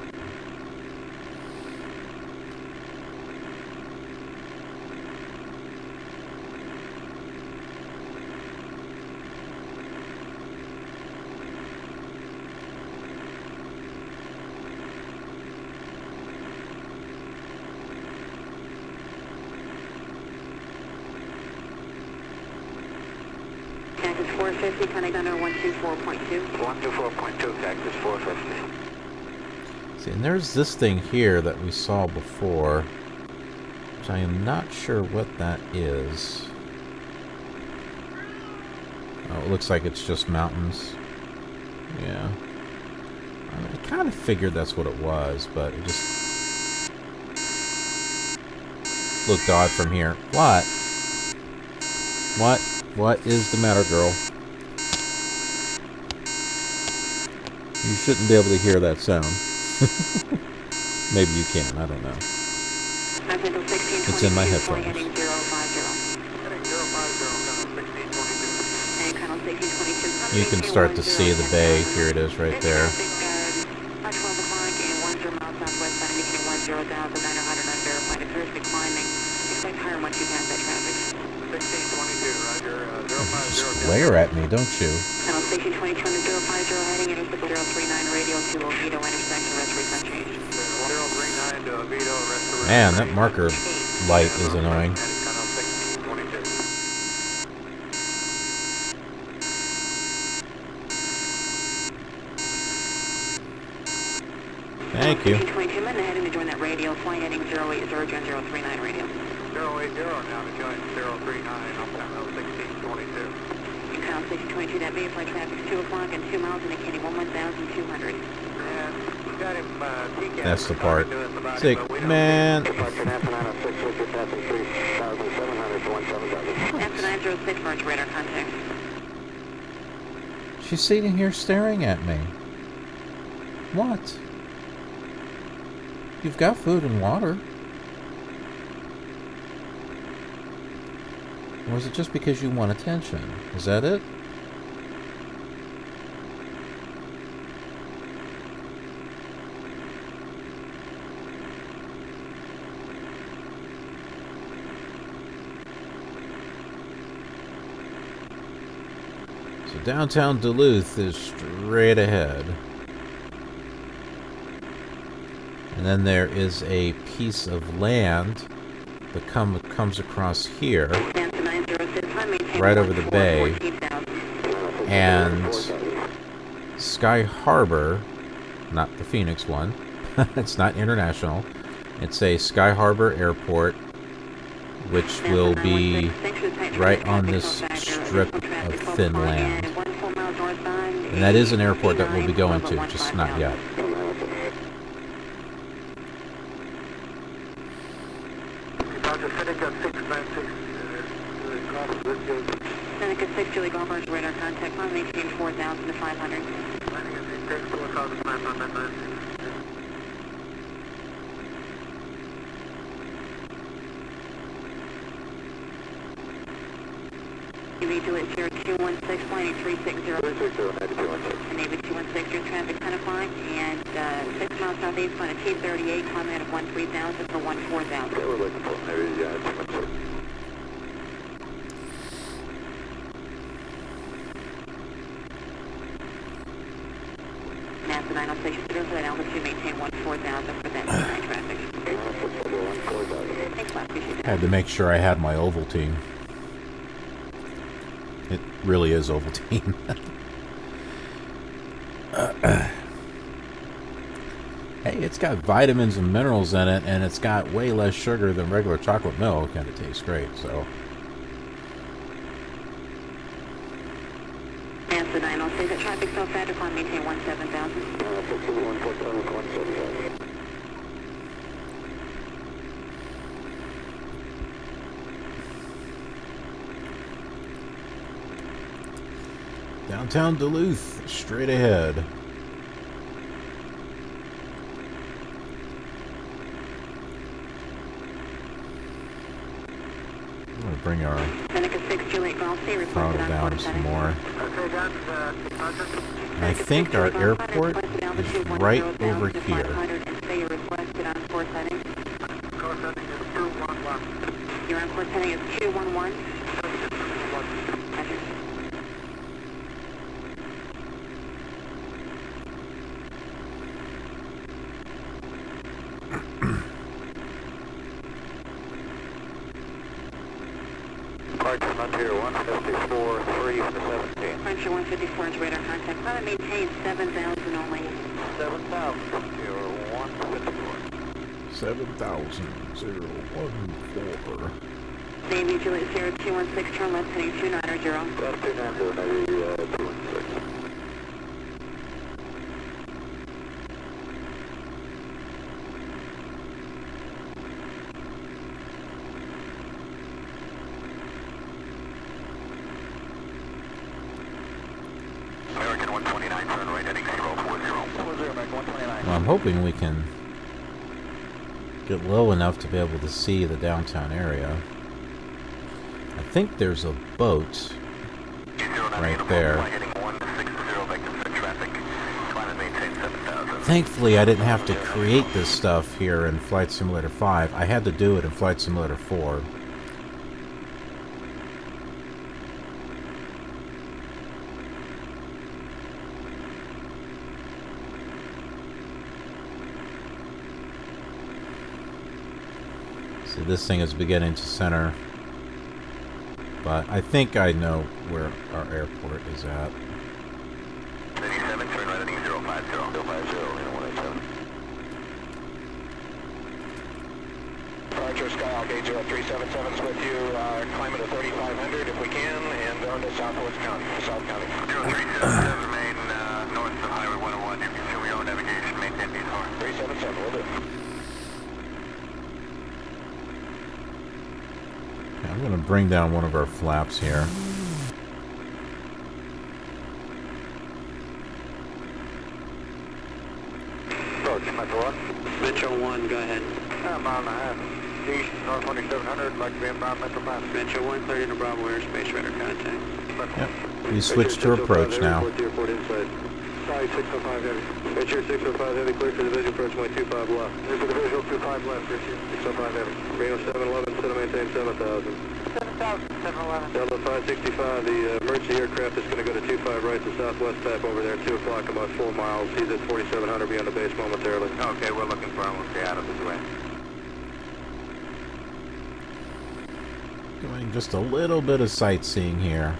Cactus 450, connect under 124.2. 124.2, Cactus 450. See, and there's this thing here that we saw before, which I am not sure what that is. Oh, it looks like it's just mountains. Yeah. I, mean, I kind of figured that's what it was, but it just looked odd from here. What? What? What is the matter, girl? You shouldn't be able to hear that sound. Maybe you can. I don't know. It's in my headphones. heading 050. Heading 050 down on 1622. And Colonel 1622. You can start to see the bay. Here it is right there. By 12 o'clock and 10 miles southwest, bound indicating 10,900 unverified. Appears to be climbing. Expect higher once you pass that traffic. 1622, roger, 050. Just glare at me, don't you? Colonel 1622 on the 050 heading intercept 039 radio to Oviedo intersection, rest recent change. 039 to Oviedo, rest of Man, that marker light is annoying. Colonel 1622. Thank you. 1622 men heading to join that radio. Flight heading 080 join 039 radio. 080 now to join 039 on Colonel 1622. And Colonel 1622, that bay flight traffic is 2 o'clock and 2 miles indicating 1,200. And we got him, uh, TCAS That's the part. talking to us about it, Sick but we don't- man. Departure NASA 906, Richard, passing 3,700 to 17,000. After 906 first radar contact. She's sitting here staring at me. What? You've got food and water. Or is it just because you want attention? Is that it? So downtown Duluth is straight ahead. And then there is a piece of land that come, comes across here. Stanza 906, climb maintain Right over the bay. And Sky Harbor, not the Phoenix one, it's not international. It's a Sky Harbor airport, which will be 916, thanks for the tight right on this strip of thin land. and 14 miles northbound, And that is an airport that we'll be going to, just not yet. Roger, Seneca 696, uh, cross this goes, Seneca 6, Julie Golf Arch, radar contact, climb maintain 4,000 to 500. landing at Take four thousand five hundred nine. Navy Juliet Sierra 216, flying 360. 360, Navy 216. And Navy 216, your traffic 10 flying, and uh, 6 miles southeast, going to T38, climbing out of 13000 for 14000. Okay, we're looking for Navy uh, 216. NASA 906, zero for that altitude, maintain 14000 for that it. Had to make sure I had my Ovaltine. It really is Ovaltine. hey, it's got vitamins and minerals in it, and it's got way less sugar than regular chocolate milk, and it tastes great. So, NASA 906, that traffic so fast, climb, maintain 17000. Downtown Duluth, straight ahead. I'm gonna bring our Seneca 6, Juliet Golf, stay throttle down some more. Okay, guys, Roger. And I think our airport is right over here. And stay reflected on course heading. Course heading is two one one. Your on course heading is 211. Roger. Departure Frontier 154, 3 for the 17. Frontier 154 is radar contact. Climb and maintain 7000 only. 7,000, Frontier 154. 7,014. Navy Juliet Sierra 216, turn left heading 290. That's 290, Navy uh, 216. American 129, turn right heading 040. 40, American 129. Well, I'm hoping we can get low enough to be able to see the downtown area. I think there's a boat right there. Thankfully, I didn't have to create this stuff here in Flight Simulator 5. I had to do it in Flight Simulator 4. See, this thing is beginning to center. But I think I know where our airport is at. 87, turn right heading 050. 050, yeah, 187. Departure Skyhawk 80377 is with you. Uh, climb it to 3500 if we can, and on to Southwest County, South County. 0377 remain uh, north of Highway 101. You can show your own navigation, maintain VSOR. 377, will do. I'm going to bring down one of our flaps here. Approach, Metro 1. Metro 1, go ahead. Uh, mile and a half. East, north 2700, like to be inbound Metro 5. Metro 1, cleared into Bravo airspace, radar contact. Yep. We switched to approach now. Airport inside. Sorry, 605 heavy. Richard 605 heavy, clear for division approach 125 left. Clear for division 25 left, Richard 605 heavy. Reno 711, set to maintain 7000. 7,000, 711. Delta 565, the uh, emergency aircraft is going to go to 25 right to southwest tap over there, 2 o'clock, about 4 miles. He's at 4700, be on the base momentarily. Okay, we're looking for him. We'll stay out of his way. Doing just a little bit of sightseeing here.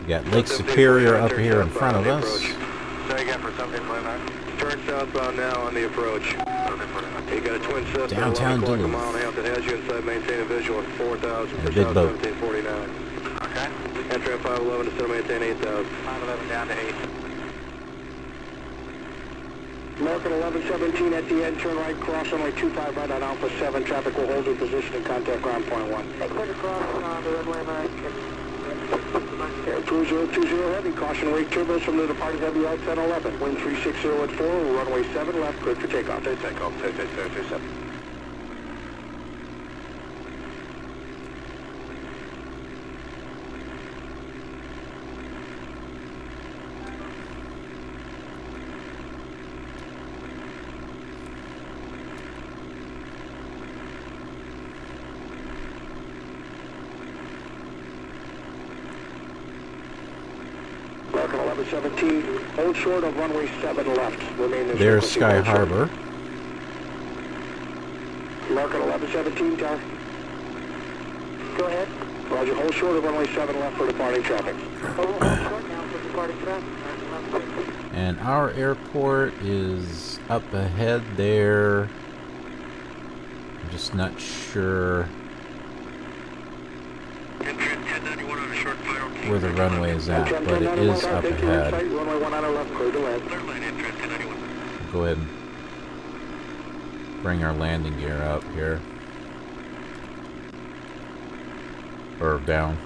We got Lake Superior up here in front of us. Say again for something. Turn southbound now on the approach. You got a twin Cessna, Downtown 11 o'clock a Duluth. mile and a half that has you inside, maintain a visual at 4,000 for a big boat. 1749. Okay. Enter at 511 to still maintain 8,000. 511 down to 8. American 1117 at the end, turn right, cross runway 25 right on Alpha 7. Traffic will hold your position and contact ground point 1. Cleared across on the runway American. Air 2020 Heavy, caution rate turbos from the departing heavy out 1011. Wind 360 at 4, runway 7 left, cleared for takeoff. Take takeoff, take take take take seven. American 1117, hold short of runway 7 left. Remain in There's Sky Harbor. Harbor. American 1117, tower. Go ahead. Roger, hold short of runway 7 left for departing traffic. Hold short now for departing traffic. And our airport is up ahead there. I'm just not sure where the runway is at, but it is up ahead. Runway 19 left, clear to land. Go ahead and bring our landing gear up here. Or down.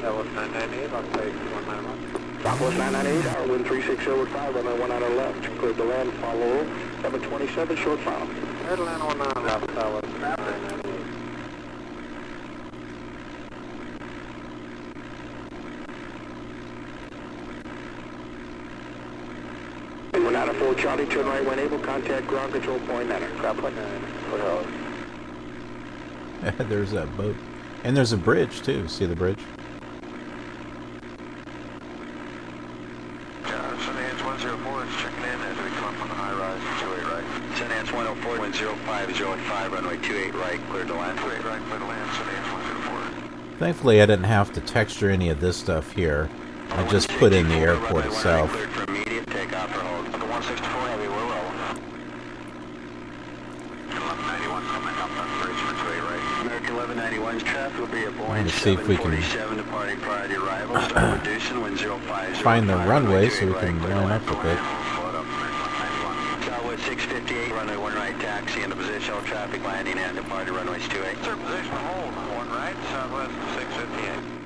That was 998, I'll take 191. Southwest 998, hour wind 360 over 5, runway 19 left. Clear to land, follow 727, short final. Clear to land 19 left, Southwest 998. We're not a full Charlie, turn right when able, contact ground control point nine. Ground point nine. Foothills. there's that boat. And there's a bridge too. See the bridge? Uh, Sundance 104 is checking in as we come up on the high rise, 28 right. Sundance 104, wind 050 at 5, runway 28 right, clear to land. 28 right, clear to land, Sundance 104. Thankfully, I didn't have to texture any of this stuff here. I just put in the airport itself. Cleared for immediate takeoff for hold. The 164 heavy, we're rolling. 1191 coming up on bridge for 28 right. American 1191's traffic will be at Boeing Let's see if we can 747 departing prior to arrival. Start reducing wind 050. Find the runway so we can right, clear to line up for with it. land. Float up, 1191. Southwest 658, runway 1 right, taxi into position, all traffic landing and departing runways 28. Sir, position hold, one right, southwest 658.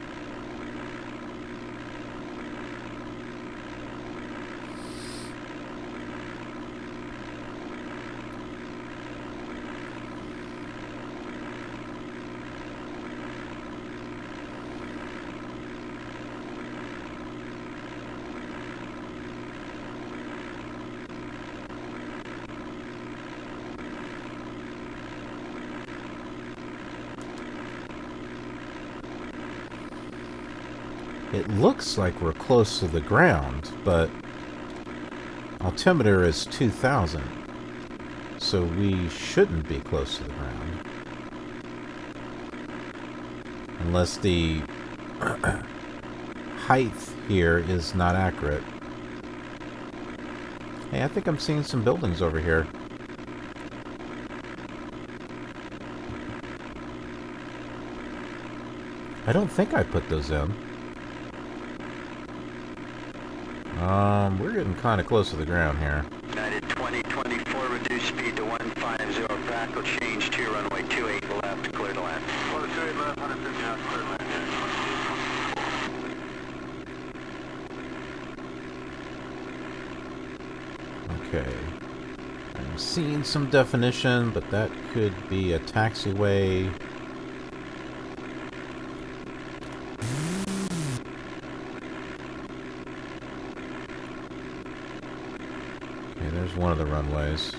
It looks like we're close to the ground, but altimeter is 2000. So we shouldn't be close to the ground. Unless the height here is not accurate. Hey, I think I'm seeing some buildings over here. I don't think I put those in. Um, we're getting kind of close to the ground here. United 2024, reduce speed to 150, back will change to runway 28 left, clear to land. 28 left, 150 out, clear to land. Okay. I'm seeing some definition, but that could be a taxiway. Okay, there's one of the runways.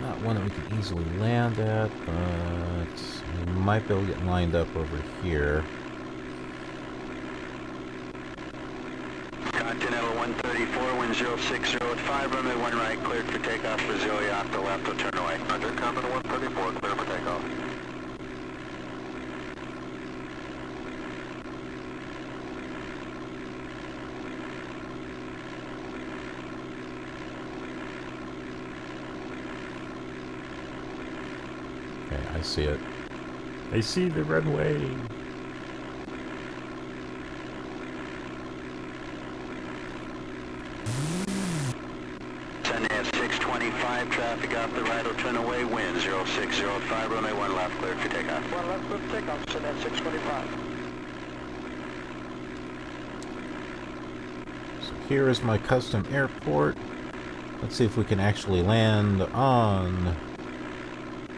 Not one that we can easily land at, but we might be able to get lined up over here. Continental 134, wind 060 at 5, runway 1 right, cleared for takeoff, Brazil off the left, will turn away. Under Continental 134, clear for takeoff. Okay, I see it. I see the runway. Sundance 625, traffic off the right will turn away, wind 0605, runway 1 left, cleared for takeoff. One left, clear for takeoff, Sundance 625. So here is my custom airport. Let's see if we can actually land on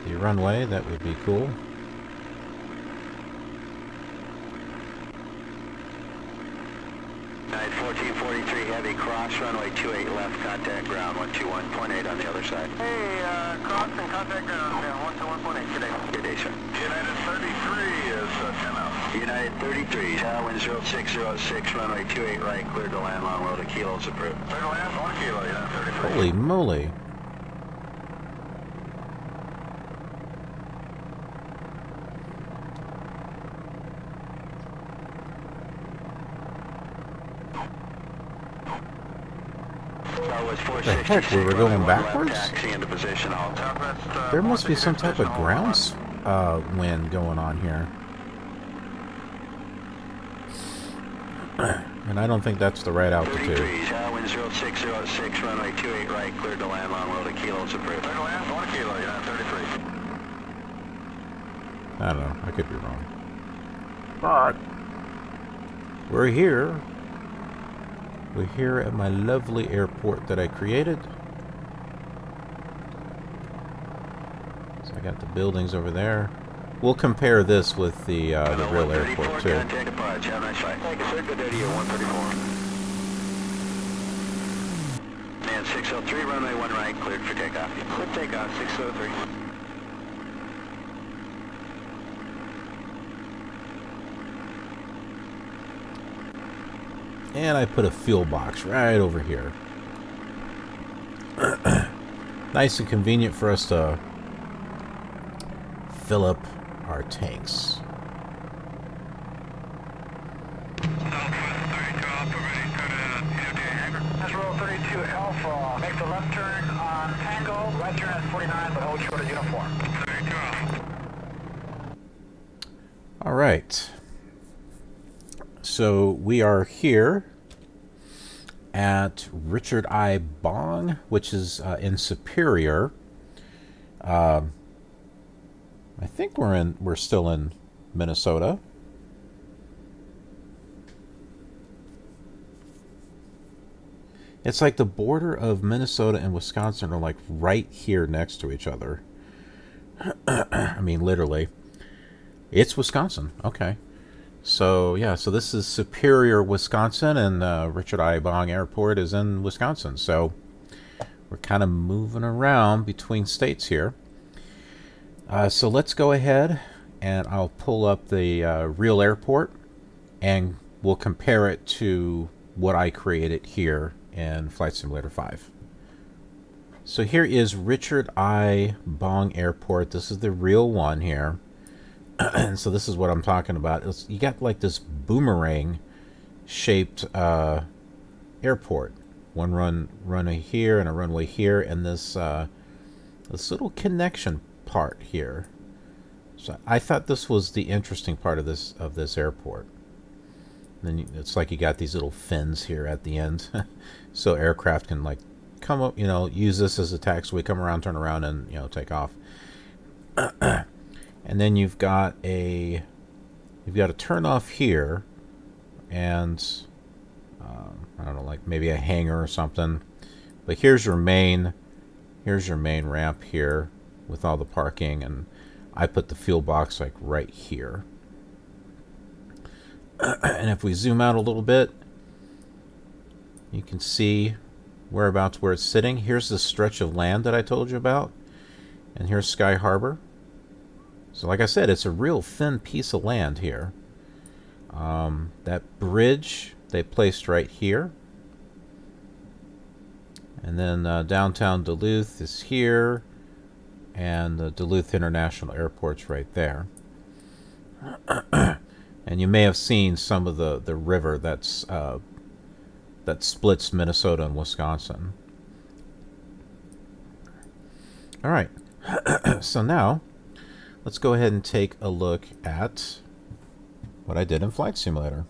the runway. That would be cool. Night 1443, heavy cross, runway 28 left, contact ground 121.8 on the other side. Hey, uh, cross and contact ground, yeah, 121.8 today. Good day, sir. United 33 is uh, 10 out. United 33, tower wind 0606, runway 28 right, cleared to land, long roll to kilos approved. Clear to land, 1 kilo, United 33. Holy moly. Tower was The heck, we were going runway one left, backwards? Taxi into position, all Southwest, There must be some type of 160, ground uh, wind going on here. And I don't think that's the right altitude. 33, tower wind 0606, runway 28 right, cleared to land, long roll to kilos approved. Clear to land, 1 kilo, United 33. I don't know. I could be wrong. But we're here. We're here at my lovely airport that I created. So I got the buildings over there. We'll compare this with the uh, the real airport too. Have a nice flight. Thank you, sir. Good day to you, Man 603, runway 1 right, cleared for takeoff. Clear takeoff, 603. And I put a fuel box right over here. nice and convenient for us to fill up our tanks. That's roll 32 Alpha. Make the left turn on Tango, right turn at 49, but hold short of uniform. 32 Alpha. All right. So we are here at Richard I. Bong, which is uh, in Superior. Um, I think we're in. We're still in Minnesota. It's like the border of Minnesota and Wisconsin are like right here next to each other. I mean, literally. It's Wisconsin. Okay. So, yeah, so this is Superior, Wisconsin, and uh, Richard I. Bong Airport is in Wisconsin. So, we're kind of moving around between states here. Uh, so, let's go ahead and I'll pull up the uh, real airport and we'll compare it to what I created here in Flight Simulator 5. So, here is Richard I. Bong Airport. This is the real one here. And so this is what I'm talking about. It's, you got like this boomerang shaped uh, airport. One run runway here and a runway here, and this uh, this little connection part here. So I thought this was the interesting part of this of this airport. then you, it's like you got these little fins here at the end, so aircraft can like come up, you know, use this as a taxiway, come around, turn around, and you know take off. and then you've got a you've got a turn off here and um, I don't know like maybe a hangar or something. But here's your main here's your main ramp here with all the parking and I put the fuel box like right here. And if we zoom out a little bit you can see whereabouts where it's sitting. Here's the stretch of land that I told you about. And here's Sky Harbor so like I said, it's a real thin piece of land here. Um, that bridge they placed right here. And then uh, downtown Duluth is here. And the Duluth International Airport's right there. and you may have seen some of the, the river that's uh, that splits Minnesota and Wisconsin. All right. so now let's go ahead and take a look at what I did in Flight Simulator.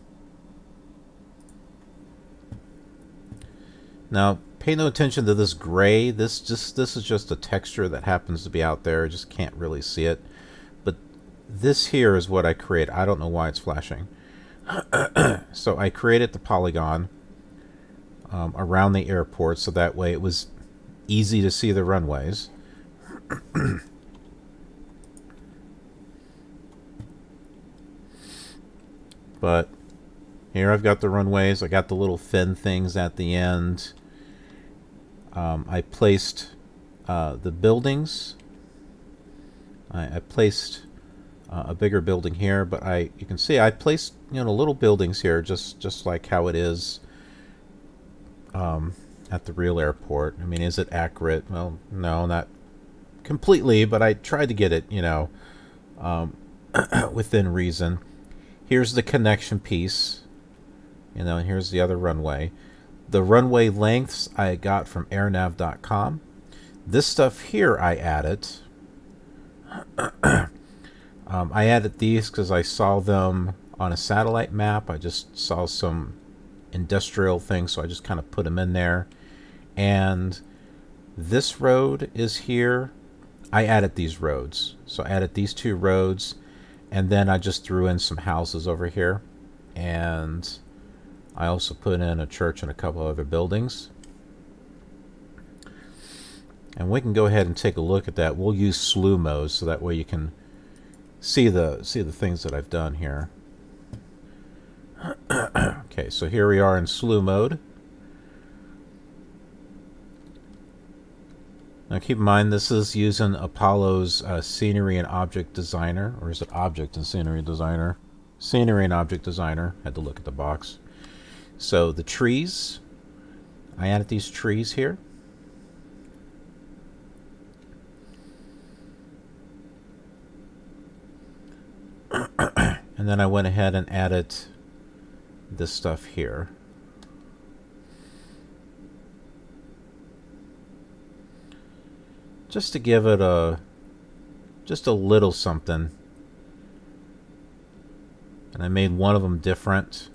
Now, pay no attention to this gray. This just this is just a texture that happens to be out there. I just can't really see it. But this here is what I create. I don't know why it's flashing. so I created the polygon um, around the airport so that way it was easy to see the runways. but here I've got the runways. I got the little fin things at the end. Um, I placed uh, the buildings. I, I placed uh, a bigger building here, but I you can see I placed you know little buildings here, just just like how it is um, at the real airport. I mean, is it accurate? Well, no, not completely, but I tried to get it you know um, within reason. Here's the connection piece, you know, and here's the other runway. The runway lengths I got from airnav.com. This stuff here I added. um, I added these because I saw them on a satellite map. I just saw some industrial things, so I just kind of put them in there. And this road is here. I added these roads. So I added these two roads, and then I just threw in some houses over here. And I also put in a church and a couple other buildings. And we can go ahead and take a look at that. We'll use slew mode so that way you can see the see the things that I've done here. okay, so here we are in slew mode. Now keep in mind this is using Apollo's uh, Scenery and Object Designer, or is it Object and Scenery Designer? Scenery and Object Designer. Had to look at the box. So the trees, I added these trees here. and then I went ahead and added this stuff here. Just to give it a just a little something. And I made one of them different.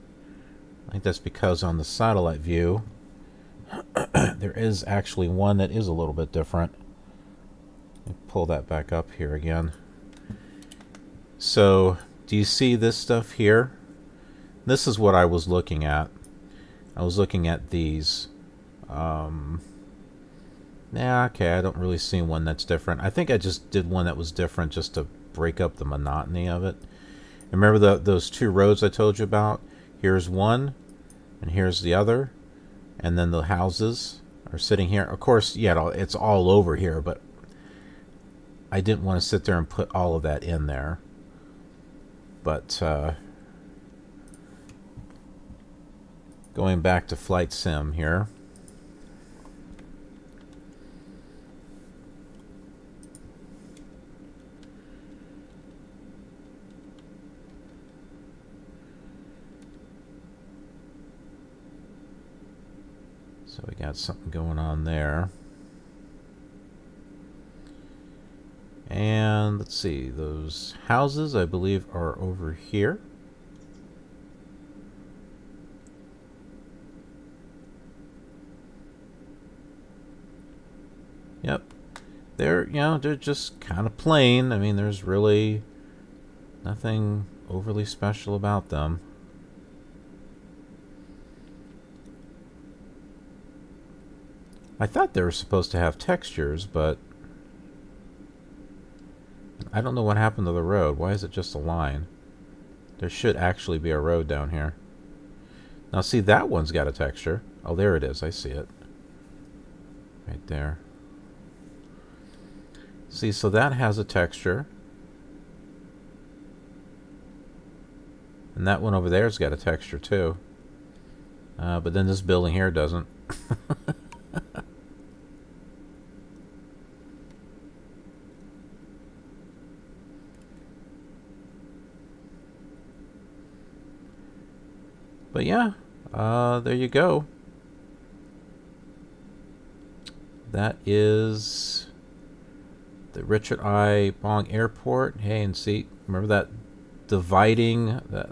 I think that's because on the satellite view, there is actually one that is a little bit different. pull that back up here again. So, do you see this stuff here? This is what I was looking at. I was looking at these. Um, yeah, okay, I don't really see one that's different. I think I just did one that was different just to break up the monotony of it. Remember the, those two roads I told you about? Here's one, and here's the other. And then the houses are sitting here. Of course, yeah, it's all over here, but I didn't want to sit there and put all of that in there. But, uh, going back to Flight Sim here. So we got something going on there. And let's see, those houses I believe are over here. Yep. They're, you know, they're just kind of plain. I mean, there's really nothing overly special about them. I thought they were supposed to have textures, but I don't know what happened to the road. Why is it just a line? There should actually be a road down here. Now see, that one's got a texture. Oh, there it is. I see it. Right there. See, so that has a texture. And that one over there's got a texture too. Uh, but then this building here doesn't. But yeah, uh, there you go. That is the Richard I. Bong Airport. Hey, and see, remember that dividing that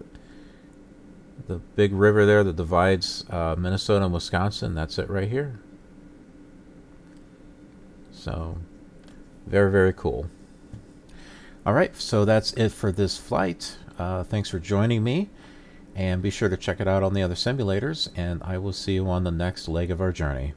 The big river there that divides uh, Minnesota and Wisconsin, that's it right here. So, very, very cool. All right, so that's it for this flight. Uh, thanks for joining me, and be sure to check it out on the other simulators, and I will see you on the next leg of our journey.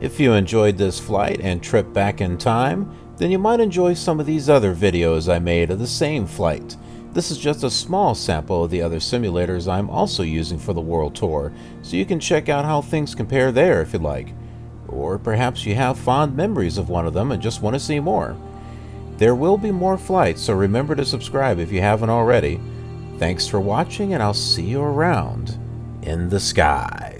If you enjoyed this flight and trip back in time, then you might enjoy some of these other videos I made of the same flight. This is just a small sample of the other simulators I'm also using for the World Tour, so you can check out how things compare there if you'd like. Or perhaps you have fond memories of one of them and just want to see more. There will be more flights, so remember to subscribe if you haven't already. Thanks for watching, and I'll see you around in the sky.